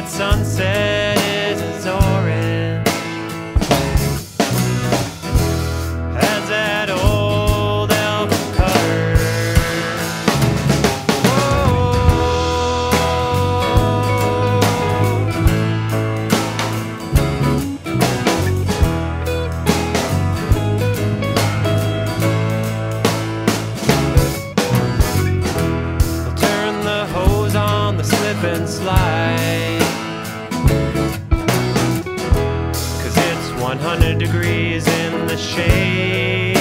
that sunset is as orange. As that old elk cutter. We'll turn the hose on the slip and slide. 100 degrees in the shade.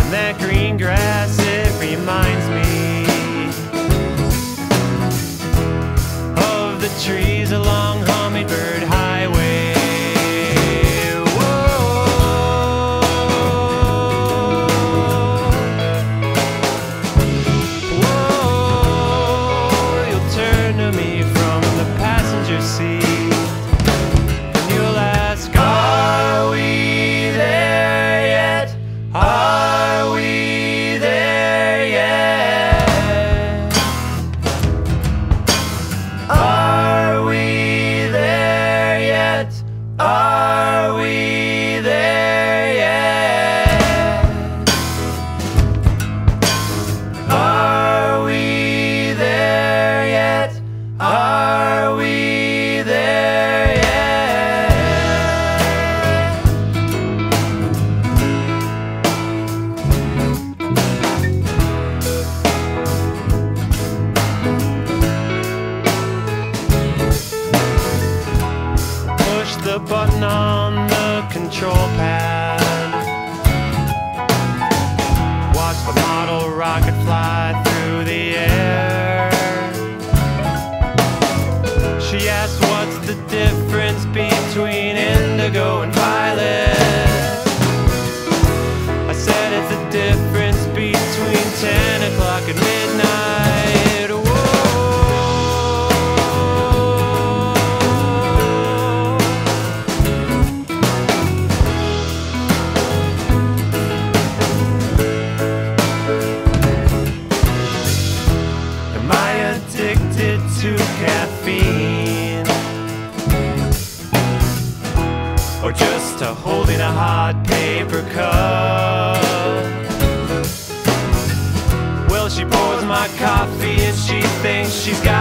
And that green grass, it reminds me of the trees. I could fly through the air. She asked, What's the difference between indigo and violet? I said, It's the difference between 10 o'clock and midnight. she's got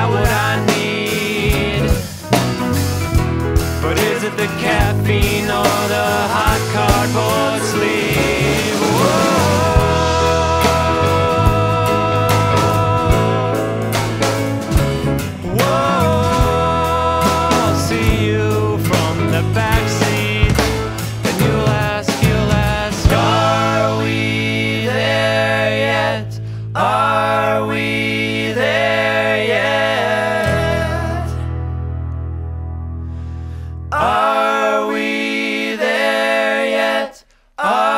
Oh!